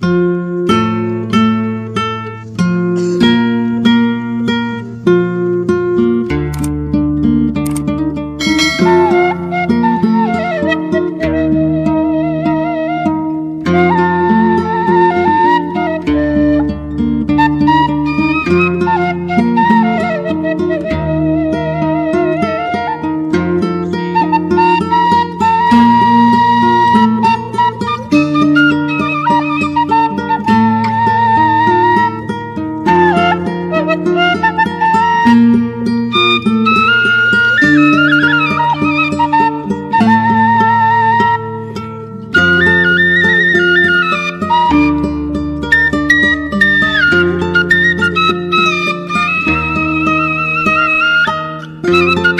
Thank Música